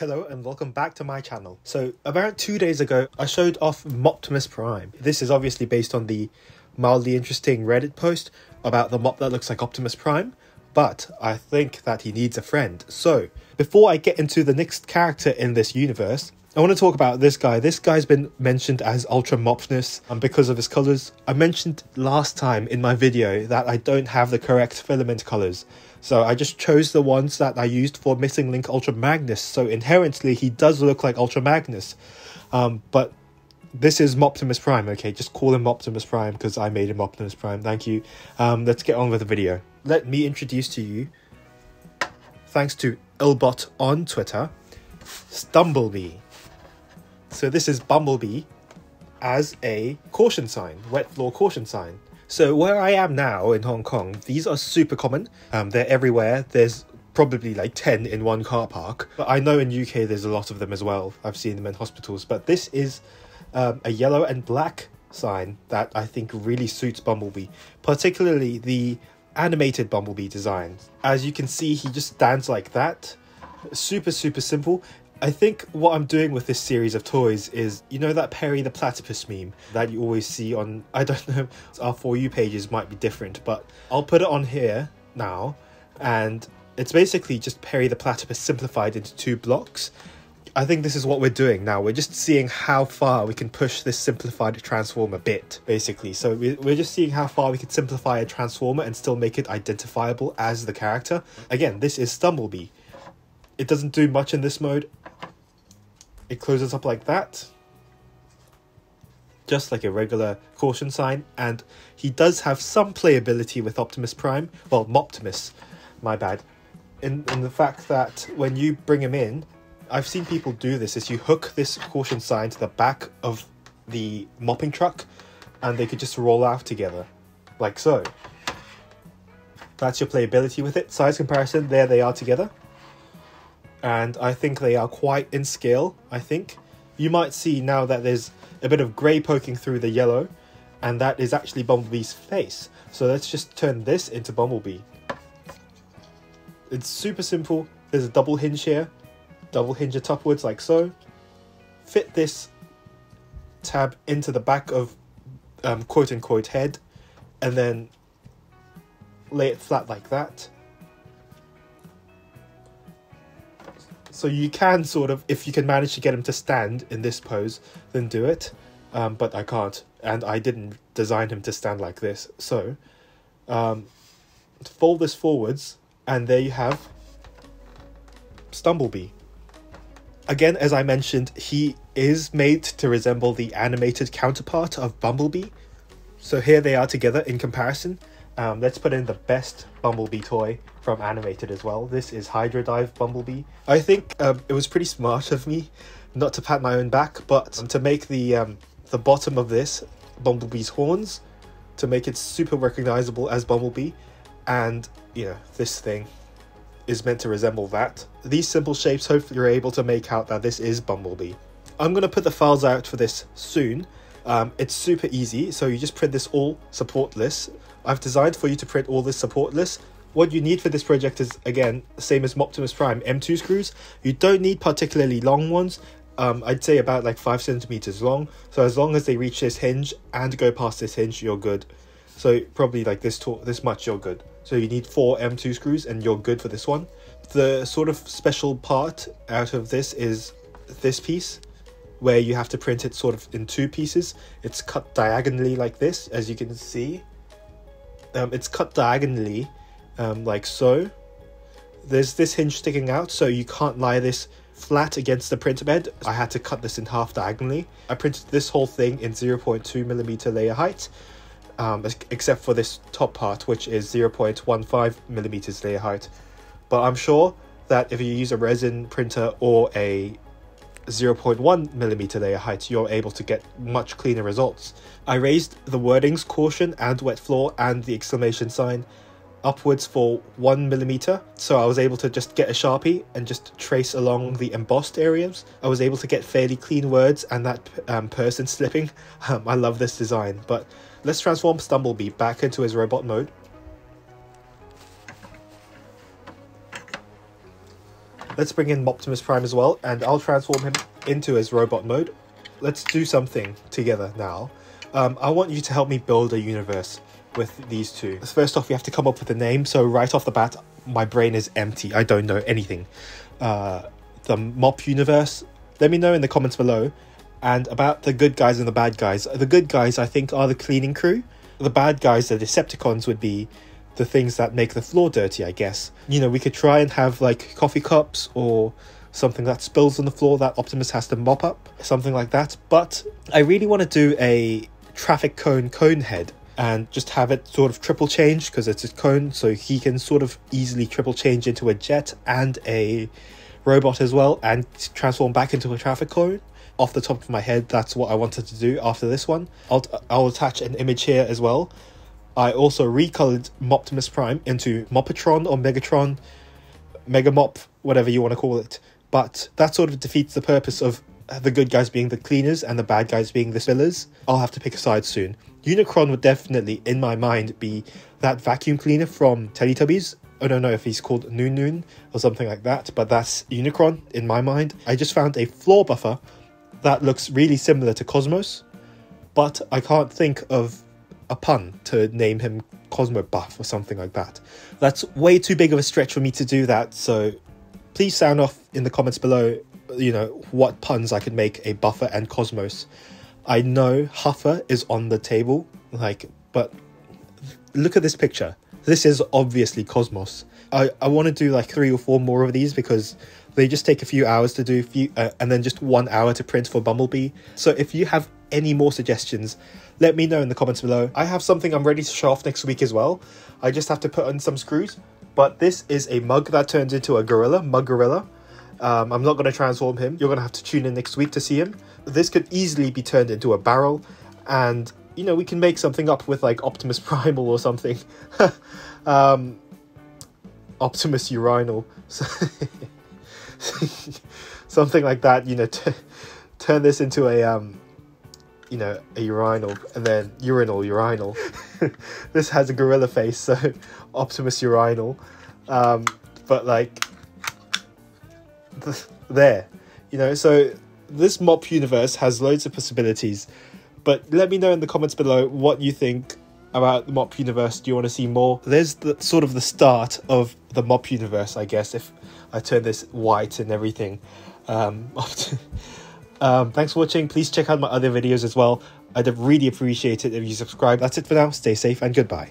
Hello and welcome back to my channel. So about two days ago, I showed off Moptimus Prime. This is obviously based on the mildly interesting Reddit post about the mop that looks like Optimus Prime, but I think that he needs a friend. So before I get into the next character in this universe, I want to talk about this guy. This guy's been mentioned as Ultra Mopness and because of his colors. I mentioned last time in my video that I don't have the correct filament colors. So I just chose the ones that I used for Missing Link Ultra Magnus. So inherently he does look like Ultra Magnus. Um, but this is Optimus Prime, okay? Just call him Optimus Prime because I made him Optimus Prime. Thank you. Um, let's get on with the video. Let me introduce to you, thanks to Ilbot on Twitter, Stumblebee. So this is Bumblebee as a caution sign, wet floor caution sign. So where I am now in Hong Kong, these are super common. Um, they're everywhere. There's probably like 10 in one car park. But I know in UK there's a lot of them as well. I've seen them in hospitals. But this is um, a yellow and black sign that I think really suits Bumblebee, particularly the animated Bumblebee design. As you can see, he just stands like that. Super, super simple. I think what I'm doing with this series of toys is, you know, that Perry the Platypus meme that you always see on, I don't know, our For You pages might be different, but I'll put it on here now. And it's basically just Perry the Platypus simplified into two blocks. I think this is what we're doing now. We're just seeing how far we can push this simplified transformer bit, basically. So we're just seeing how far we can simplify a transformer and still make it identifiable as the character. Again, this is Stumblebee. It doesn't do much in this mode it closes up like that. Just like a regular caution sign. And he does have some playability with Optimus Prime. Well Moptimus my bad. In, in the fact that when you bring him in I've seen people do this is you hook this caution sign to the back of the mopping truck and they could just roll out together like so. That's your playability with it. Size comparison there they are together and I think they are quite in scale. I think you might see now that there's a bit of grey poking through the yellow, and that is actually Bumblebee's face. So let's just turn this into Bumblebee. It's super simple. There's a double hinge here, double hinge it upwards like so. Fit this tab into the back of um, quote unquote head, and then lay it flat like that So you can sort of, if you can manage to get him to stand in this pose, then do it. Um, but I can't, and I didn't design him to stand like this. So, um, fold this forwards, and there you have Stumblebee. Again, as I mentioned, he is made to resemble the animated counterpart of Bumblebee. So here they are together in comparison. Um, let's put in the best Bumblebee toy from Animated as well. This is Hydra Dive Bumblebee. I think um, it was pretty smart of me not to pat my own back, but to make the um, the bottom of this Bumblebee's horns to make it super recognizable as Bumblebee, and you know this thing is meant to resemble that. These simple shapes, hopefully, you're able to make out that this is Bumblebee. I'm gonna put the files out for this soon. Um, it's super easy, so you just print this all supportless. I've designed for you to print all this supportless what you need for this project is, again, same as Optimus Prime, M2 screws. You don't need particularly long ones. Um, I'd say about like 5 centimeters long. So as long as they reach this hinge and go past this hinge, you're good. So probably like this, this much, you're good. So you need 4 M2 screws and you're good for this one. The sort of special part out of this is this piece where you have to print it sort of in two pieces. It's cut diagonally like this, as you can see. Um, it's cut diagonally um, like so. There's this hinge sticking out, so you can't lie this flat against the printer bed. I had to cut this in half diagonally. I printed this whole thing in 0.2 millimeter layer height, um, except for this top part, which is 0.15 millimeters layer height. But I'm sure that if you use a resin printer or a 0.1 millimeter layer height, you're able to get much cleaner results. I raised the wordings caution and wet floor and the exclamation sign upwards for one millimeter. So I was able to just get a Sharpie and just trace along the embossed areas. I was able to get fairly clean words and that um, person slipping. Um, I love this design, but let's transform Stumblebee back into his robot mode. Let's bring in Optimus Prime as well, and I'll transform him into his robot mode. Let's do something together now. Um, I want you to help me build a universe with these two. First off, we have to come up with a name. So right off the bat, my brain is empty. I don't know anything. Uh, the Mop universe. Let me know in the comments below. And about the good guys and the bad guys. The good guys, I think, are the cleaning crew. The bad guys, the Decepticons, would be the things that make the floor dirty, I guess. You know, we could try and have like coffee cups or something that spills on the floor that Optimus has to mop up, something like that. But I really want to do a traffic cone cone head and just have it sort of triple change because it's a cone, so he can sort of easily triple change into a jet and a robot as well and transform back into a traffic cone. Off the top of my head, that's what I wanted to do after this one. I'll, I'll attach an image here as well. I also recolored Moptimus Prime into Mopatron or Megatron, Megamop, whatever you want to call it. But that sort of defeats the purpose of the good guys being the cleaners and the bad guys being the spillers. I'll have to pick a side soon. Unicron would definitely, in my mind, be that vacuum cleaner from Teletubbies. I don't know if he's called Noon Noon or something like that, but that's Unicron in my mind. I just found a floor buffer that looks really similar to Cosmos, but I can't think of a pun to name him Cosmo Buff or something like that. That's way too big of a stretch for me to do that, so please sound off in the comments below, you know, what puns I could make a Buffer and Cosmos. I know Huffer is on the table, like, but look at this picture. This is obviously Cosmos. I, I want to do like three or four more of these because they just take a few hours to do, few, uh, and then just one hour to print for Bumblebee. So if you have any more suggestions, let me know in the comments below. I have something I'm ready to show off next week as well. I just have to put on some screws. But this is a mug that turns into a gorilla, Mug Gorilla. Um, I'm not going to transform him. You're going to have to tune in next week to see him. This could easily be turned into a barrel, and you know we can make something up with like Optimus Primal or something. um, Optimus Urinal, something like that. You know, turn this into a um, you know, a urinal, and then urinal, urinal. this has a gorilla face, so Optimus urinal. Um, but like, there, you know, so this mop universe has loads of possibilities. But let me know in the comments below what you think about the mop universe. Do you want to see more? There's the sort of the start of the mop universe, I guess, if I turn this white and everything. Um, Um, thanks for watching. Please check out my other videos as well. I'd really appreciate it if you subscribe. That's it for now. Stay safe and goodbye.